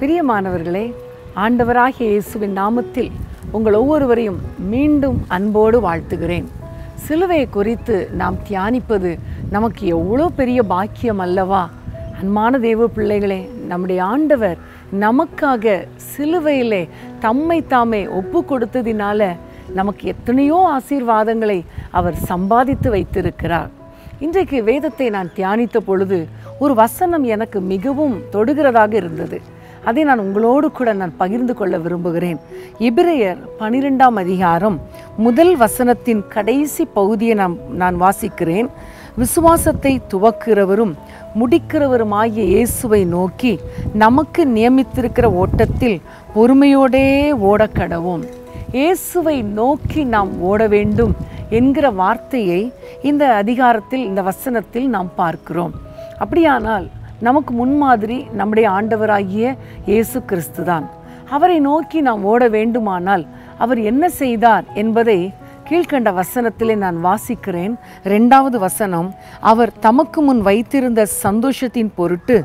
பிரியமானவர்களே ஆண்டவராகிய இயேசுவின் நாமத்தில் உங்கள் ஒவ்வொருவரையும் மீண்டும் அன்போடு வாழ்த்துகிறேன். சிலுவையை குறித்து நாம் தியானிப்பது நமக்கு எவ்வளோ பெரிய பாக்கியம் அல்லவா? அன்பான தெய்வ பிள்ளைகளே நம்முடைய ஆண்டவர் நமக்காக சிலுவையிலே தம்மை தாமே ஒப்பு கொடுத்ததினால நமக்கு எத்தனையோ ஆசீர்வாதங்களை அவர் சம்பாதித்து வைத்திருக்கிறார். இன்றைக்கு வேதத்தை நான் தியானித்த பொழுது ஒரு வசனம் எனக்கு மிகவும் தொடுகிறதாக இருந்தது. அதை நான் உங்களோடு கூட நான் பகிர்ந்து கொள்ள விரும்புகிறேன். இபிரேயர் பனிரெண்டாம் அதிகாரம் முதல் வசனத்தின் கடைசி பகுதியை நான் நான் வாசிக்கிறேன். விசுவாசத்தை துவக்கிறவரும் முடிக்கிறவருமாகிய இயேசுவை நோக்கி நமக்கு நியமித்திருக்கிற ஓட்டத்தில் பொறுமையோடே ஓடக்கடவும் இயேசுவை நோக்கி நாம் ஓட வேண்டும் என்கிற வார்த்தையை இந்த அதிகாரத்தில் இந்த வசனத்தில் நாம் பார்க்கிறோம். அப்படியானால் நமக்கு முன்மாதிரி நம்முடைய ஆண்டவராகிய இயேசு கிறிஸ்து தான் அவரை நோக்கி நாம் ஓட வேண்டுமானால் அவர் என்ன செய்தார் என்பதை கீழ்கண்ட வசனத்திலே நான் வாசிக்கிறேன். ரெண்டாவது வசனம் அவர் தமக்கு முன் வைத்திருந்த சந்தோஷத்தின் பொருட்டு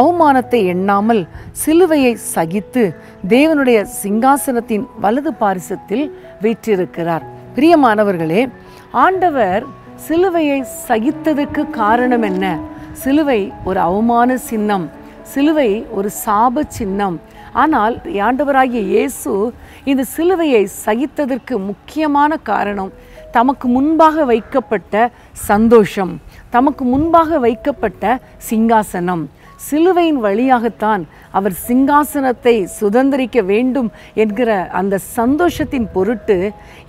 அவமானத்தை எண்ணாமல் சிலுவையை சகித்து தேவனுடைய சிங்காசனத்தின் வலது பாரிசத்தில் வீற்றிருக்கிறார். பிரியமானவர்களே ஆண்டவர் சிலுவையை சகித்ததுக்கு காரணம் என்ன? சிலுவை ஒரு அவமான சின்னம் சிலுவை ஒரு சாப சின்னம். ஆனால் ஆண்டவராகிய இயேசு இந்த சிலுவையை சகித்ததற்கு முக்கியமான காரணம் தமக்கு முன்பாக வைக்கப்பட்ட சந்தோஷம் தமக்கு முன்பாக வைக்கப்பட்ட சிங்காசனம். சிலுவையின் வழியாகத்தான் அவர் சிங்காசனத்தை சுதந்திரிக்க வேண்டும் என்கிற அந்த சந்தோஷத்தின் பொருட்டு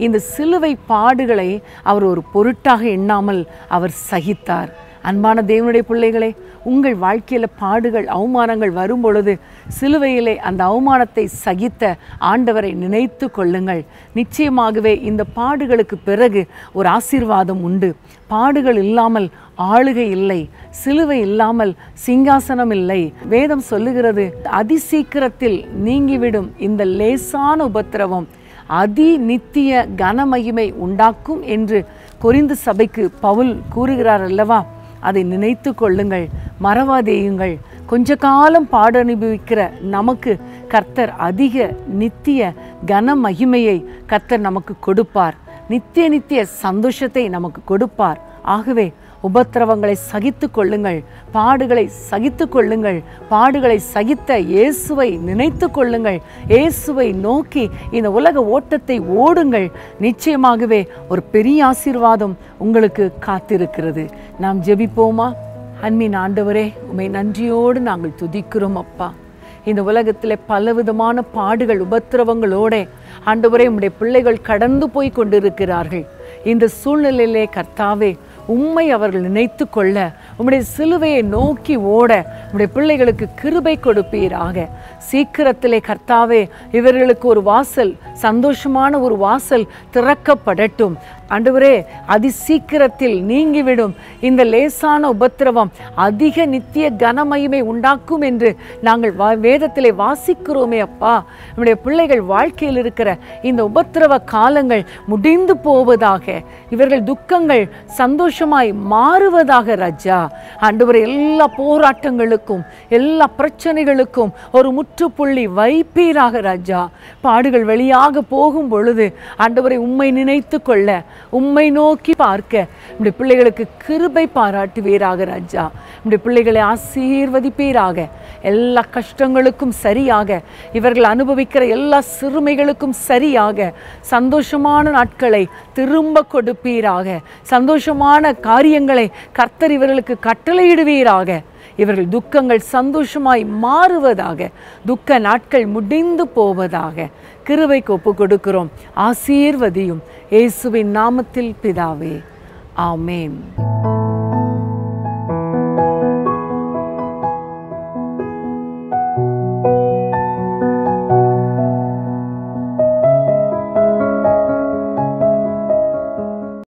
இந்த சிலுவை பாடுகளை அவர் ஒரு பொருட்டாக எண்ணாமல் அவர் சகித்தார். அன்பான தேவனுடைய பிள்ளைகளே உங்கள் வாழ்க்கையில் பாடுகள் அவமானங்கள் வரும் பொழுது சிலுவையிலே அந்த அவமானத்தை சகித்த ஆண்டவரை நினைத்து கொள்ளுங்கள். நிச்சயமாகவே இந்த பாடுகளுக்கு பிறகு ஒரு ஆசீர்வாதம் உண்டு. பாடுகள் இல்லாமல் ஆளுகை இல்லை சிலுவை இல்லாமல் சிங்காசனம் இல்லை. வேதம் சொல்லுகிறது அதிசீக்கிரத்தில் நீங்கிவிடும் இந்த லேசான உபத்திரவம் அதி நித்திய கனமகிமை உண்டாக்கும் என்று கொரிந்து சபைக்கு பவுல் கூறுகிறார் அல்லவா? அதை நினைத்து கொள்ளுங்கள் மறவாதேயுங்கள். கொஞ்ச காலம் பாட அனுபவிக்கிற நமக்கு கர்த்தர் அதிக நித்திய கன மகிமையை கர்த்தர் நமக்கு கொடுப்பார். நித்திய நித்திய சந்தோஷத்தை நமக்கு கொடுப்பார். ஆகவே உபத்திரவங்களை சகித்து கொள்ளுங்கள். பாடுகளை சகித்து கொள்ளுங்கள். பாடுகளை சகித்த இயேசுவை நினைத்து கொள்ளுங்கள். இயேசுவை நோக்கி இந்த உலக ஓட்டத்தை ஓடுங்கள். நிச்சயமாகவே ஒரு பெரிய ஆசீர்வாதம் உங்களுக்கு காத்திருக்கிறது. நாம் ஜெபிப்போமா? அன்பின் ஆண்டவரே உமை நன்றியோடு நாங்கள் துதிக்கிறோம் அப்பா. இந்த உலகத்தில் பலவிதமான பாடுகள் உபத்திரவங்களோட ஆண்டவரே உம்முடைய பிள்ளைகள் கடந்து போய் கொண்டிருக்கிறார்கள். இந்த சூழ்நிலையிலே கர்த்தாவே உம்மை அவர்கள் நினைத்து கொள்ள உம்முடைய சிலுவையை நோக்கி ஓட உம்முடைய பிள்ளைகளுக்கு கிருபை கொடுப்பீராக. சீக்கிரத்திலே கர்த்தாவே இவர்களுக்கு ஒரு வாசல் சந்தோஷமான ஒரு வாசல் திறக்கப்படட்டும். ஆண்டவரே அதி சீக்கிரத்தில் நீங்கிவிடும். இந்த லேசான உபத்திரவம் அதிக நித்திய கனமகிமை உண்டாக்கும் என்று நாங்கள் வா வேதத்திலே வாசிக்கிறோமே அப்பா. நம்முடைய பிள்ளைகள் வாழ்க்கையில் இருக்கிற இந்த உபத்திரவ காலங்கள் முடிந்து போவதாக இவர்கள் துக்கங்கள் சந்தோஷமாய் மாறுவதாக ராஜா. ஆண்டவரே எல்லா போராட்டங்களுக்கும் எல்லா பிரச்சனைகளுக்கும் ஒரு முற்றுப்புள்ளி வைப்பீராக ராஜா. பாடுகள் வெளியாக போகும் பொழுது ஆண்டவரை உம்மை நினைத்து கொள்ள உம்மை நோக்கி பார்க்க. நம்முடைய பிள்ளைகளுக்கு கிருபை பாராட்டுவீராக ராஜா. நம்முடைய பிள்ளைகளை ஆசீர்வதிப்பீராக. எல்லா கஷ்டங்களுக்கும் சரியாக. இவர்கள் அனுபவிக்கிற எல்லா சிறுமைகளுக்கும் சரியாக. சந்தோஷமான நாட்களை திரும்ப கொடுப்பீராக. சந்தோஷமான காரியங்களை கர்த்தர் இவர்களுக்கு கட்டளையிடுவீராக. இவர்கள் துக்கங்கள் சந்தோஷமாய் மாறுவதாக துக்க நாட்கள் முடிந்து போவதாக கிருவைக்கு ஒப்பு கொடுக்கிறோம். ஆசீர்வதியும் இயேசுவின் நாமத்தில் பிதாவே. ஆமேன்.